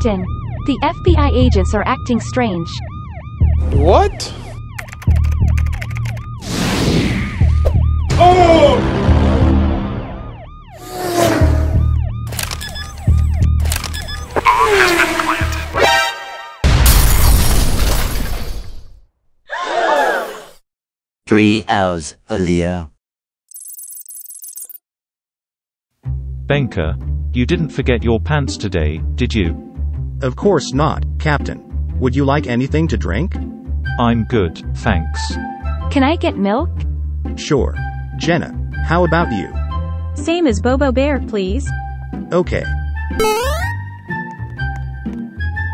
Captain, the FBI agents are acting strange. What? Oh! Three hours earlier. Benka, you didn't forget your pants today, did you? Of course not, Captain. Would you like anything to drink? I'm good, thanks. Can I get milk? Sure. Jenna, how about you? Same as Bobo Bear, please. Okay.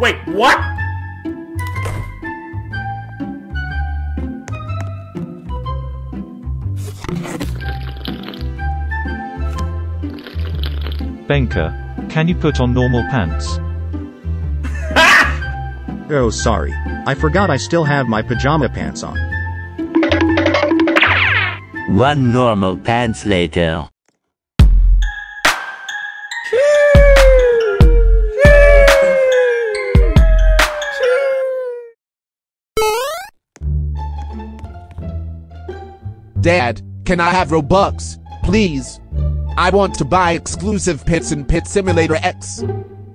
Wait, what? Benka, can you put on normal pants? Oh, sorry. I forgot I still have my pajama pants on. One normal pants later. Dad, can I have Robux? Please. I want to buy exclusive pits in Pet Simulator X.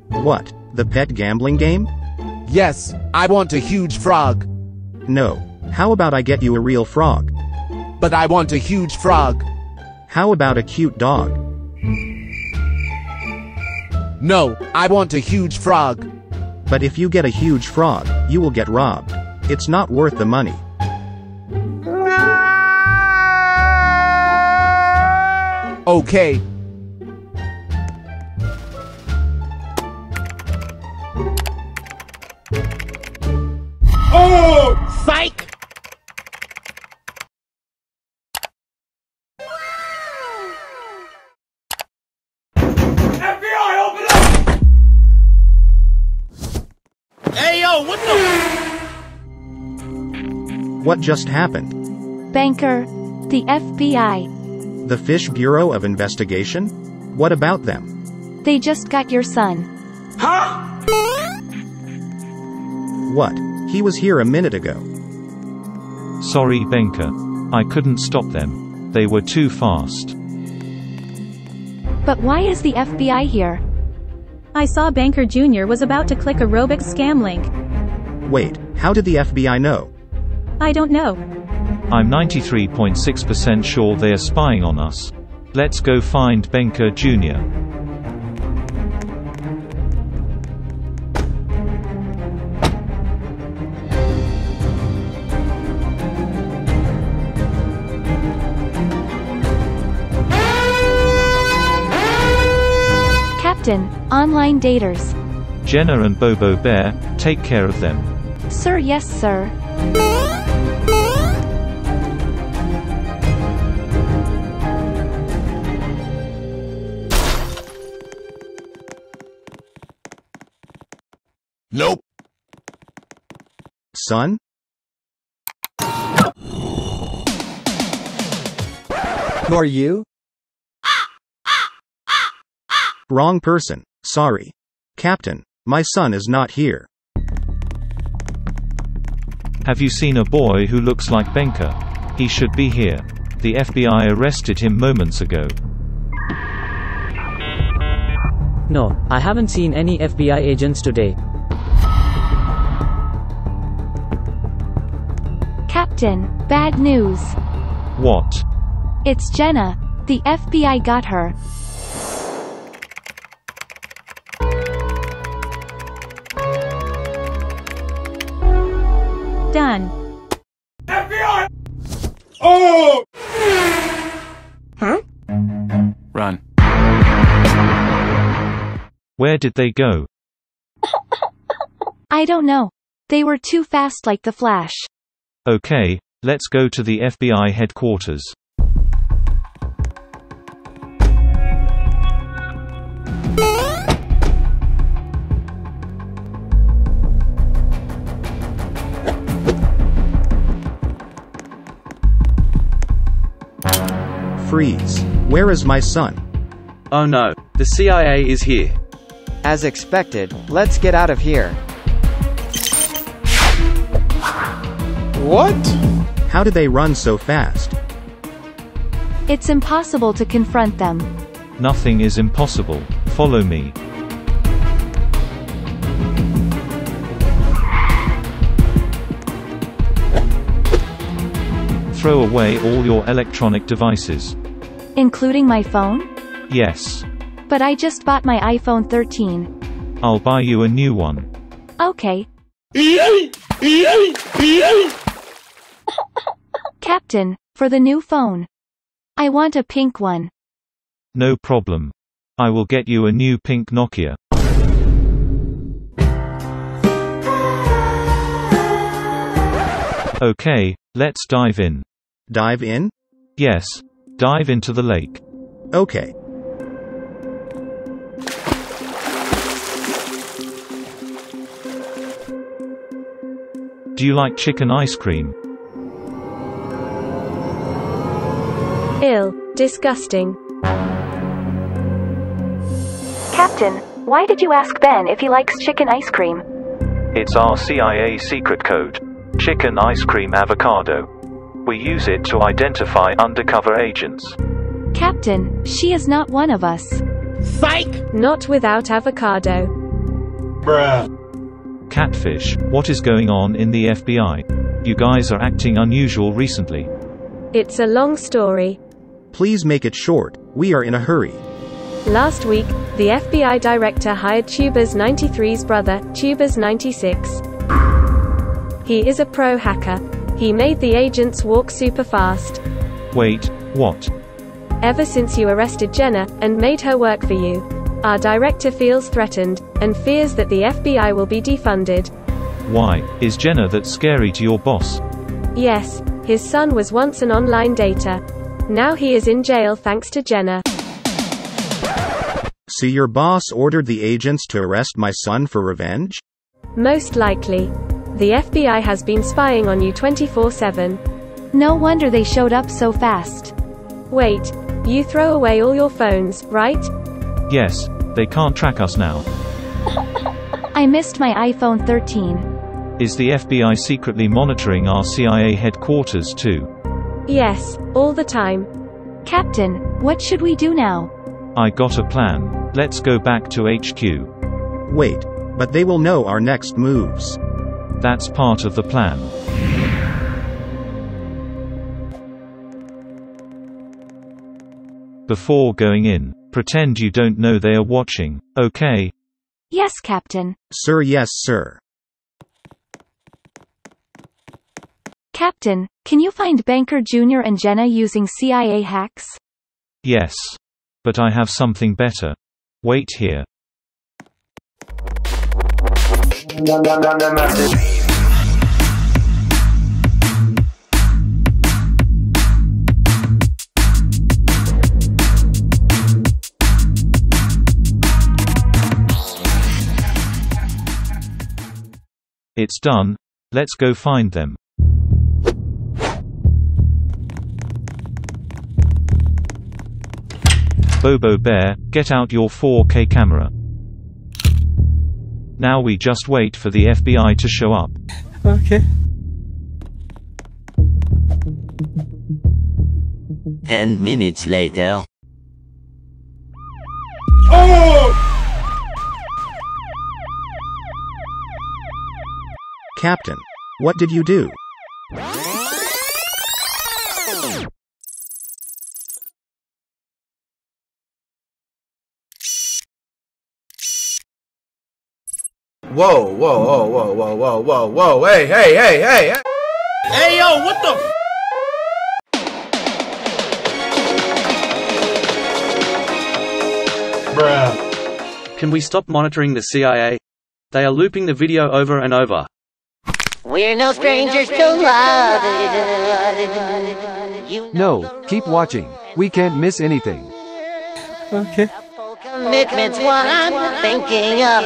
What? The pet gambling game? Yes, I want a huge frog. No. How about I get you a real frog? But I want a huge frog. How about a cute dog? No, I want a huge frog. But if you get a huge frog, you will get robbed. It's not worth the money. Okay. Psych! FBI, open up! Hey yo, what the? What just happened? Banker, the FBI. The Fish Bureau of Investigation? What about them? They just got your son. Huh? What? He was here a minute ago. Sorry, Benka. I couldn't stop them. They were too fast. But why is the FBI here? I saw Banker Jr. was about to click a Robux scam link. Wait, how did the FBI know? I don't know. I'm 93.6% sure they're spying on us. Let's go find Benka Jr. Captain, online daters. Jenna and Bobo Bear, take care of them. Sir, yes, sir. Nope. Son? Who are you? Wrong person. Sorry. Captain, my son is not here. Have you seen a boy who looks like Benka? He should be here. The FBI arrested him moments ago. No, I haven't seen any FBI agents today. Captain, bad news. What? It's Jenna. The FBI got her. Where did they go? I don't know. They were too fast like the Flash. Okay, let's go to the FBI headquarters. Freeze. Where is my son? Oh no, the CIA is here. As expected, let's get out of here. What? How do they run so fast? It's impossible to confront them. Nothing is impossible. Follow me. Throw away all your electronic devices. Including my phone? Yes. But I just bought my iPhone 13. I'll buy you a new one. Okay. Captain, for the new phone. I want a pink one. No problem. I will get you a new pink Nokia. Okay, let's dive in. Dive in? Yes. Dive into the lake. Okay. Do you like chicken ice cream? Ill. Disgusting. Captain, why did you ask Ben if he likes chicken ice cream? It's our CIA secret code. Chicken ice cream avocado. We use it to identify undercover agents. Captain, she is not one of us. Not without avocado. Bruh. Catfish, what is going on in the FBI? You guys are acting unusual recently. It's a long story. Please make it short. We are in a hurry. Last week, the FBI director hired Tubers 93's brother, Tubers 96. He is a pro hacker. He made the agents walk super fast. Wait, what? Ever since you arrested Jenna and made her work for you, our director feels threatened and fears that the FBI will be defunded. Why? Is Jenna that scary to your boss? Yes, his son was once an online dater. Now he is in jail thanks to Jenna. So your boss ordered the agents to arrest my son for revenge? Most likely. The FBI has been spying on you 24 7. No wonder they showed up so fast. Wait, you throw away all your phones, right? Yes, they can't track us now. I missed my iPhone 13. Is the FBI secretly monitoring our CIA headquarters too? Yes, all the time. Captain, what should we do now? I got a plan. Let's go back to HQ. Wait, but they will know our next moves. That's part of the plan. Before going in, pretend you don't know they are watching, okay? Yes, Captain. Sir, yes, sir. Captain, can you find Banker Jr. and Jenna using CIA hacks? Yes. But I have something better. Wait here. It's done. Let's go find them. Bobo Bear, get out your 4K camera. Now we just wait for the FBI to show up. Okay. Ten minutes later. Oh! Captain, what did you do? Whoa, whoa, whoa, whoa, whoa, whoa, whoa, whoa, hey, hey, hey, hey, hey. Hey, yo, what the f- Bruh. Can we stop monitoring the CIA? They are looping the video over and over. We're no strangers to love. No, keep watching. We can't miss anything. Okay. commitment's what I'm thinking of.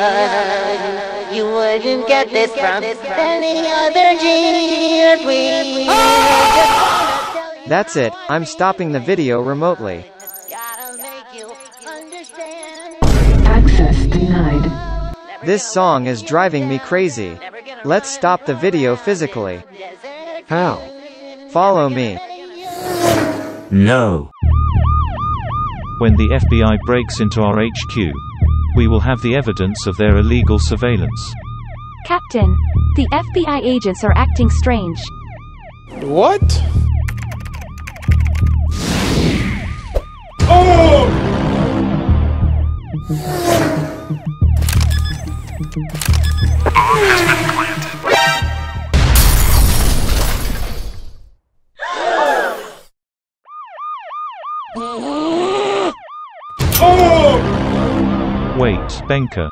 You wouldn't get this from any other genius. That's it, I'm stopping the video remotely. gotta make you understand. Access denied. This song is driving me crazy. Let's stop the video physically. How? Follow me. No. When the FBI breaks into our HQ, we will have the evidence of their illegal surveillance. Captain, the FBI agents are acting strange. What? Oh! Oh! Wait, Benka.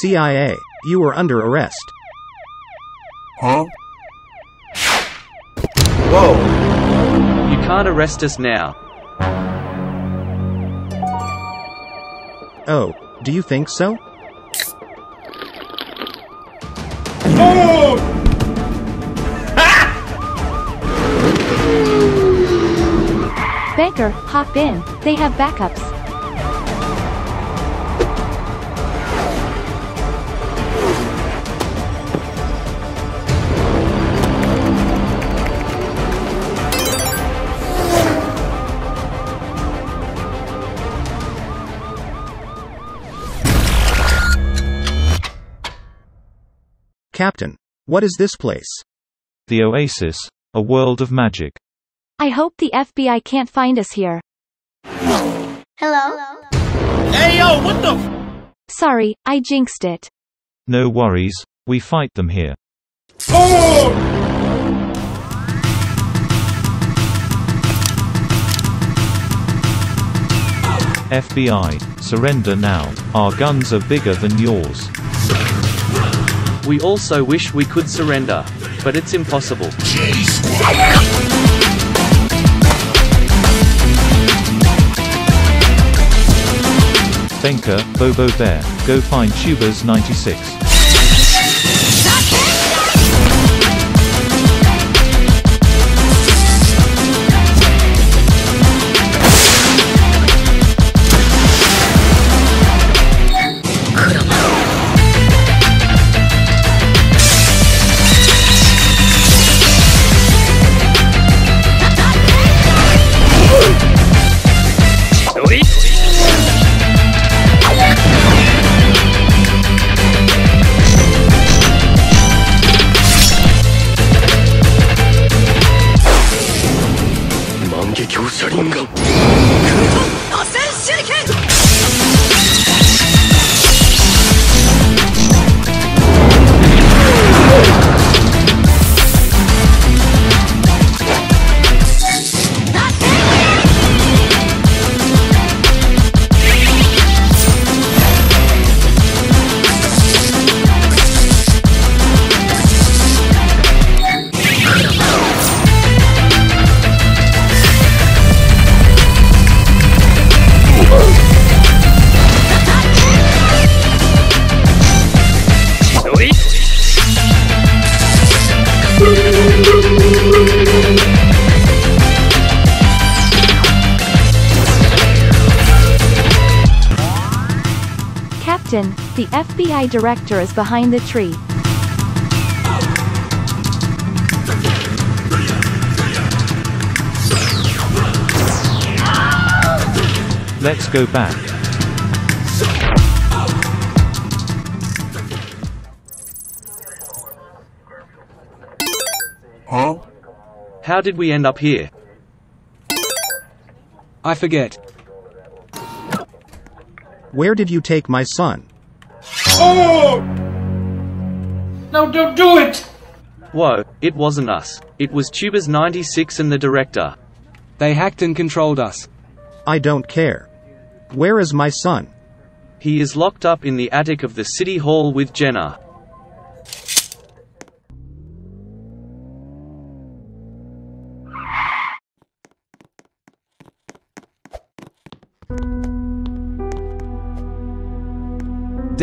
CIA, you are under arrest. Huh? Whoa. You can't arrest us now. Oh, do you think so? Banker, hop in. They have backups. Captain, what is this place? The Oasis, a world of magic. I hope the FBI can't find us here. Hello? Hey yo, what the f- Sorry, I jinxed it. No worries, we fight them here. Oh! FBI, surrender now. Our guns are bigger than yours. We also wish we could surrender, but it's impossible. Benka, Bobo Bear, go find Tubers 96. 車輪が。Captain, the FBI director is behind the tree. Let's go back. Huh? How did we end up here? I forget. Where did you take my son? Oh! No, don't do it! Whoa, it wasn't us. It was Tubers 96 and the director. They hacked and controlled us. I don't care. Where is my son? He is locked up in the attic of the city hall with Jenna.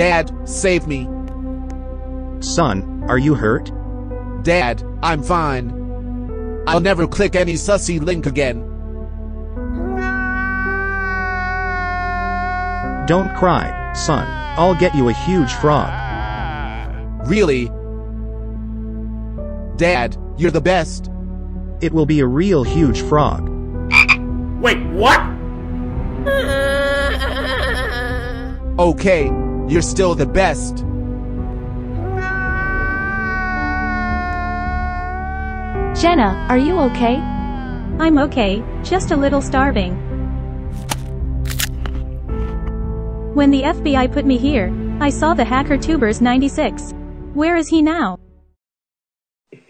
Dad, save me. Son, are you hurt? Dad, I'm fine. I'll never click any sussy link again. Don't cry. Son, I'll get you a huge frog. Really? Dad, you're the best. It will be a real huge frog. Wait, what? Okay, you're still the best. Jenna, are you okay? I'm okay, just a little starving. When the FBI put me here, I saw the hacker Tubers 96. Where is he now?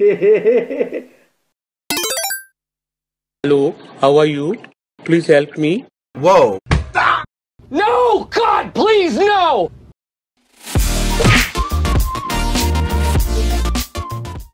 Hello, how are you? Please help me. Whoa. No! God, please, no!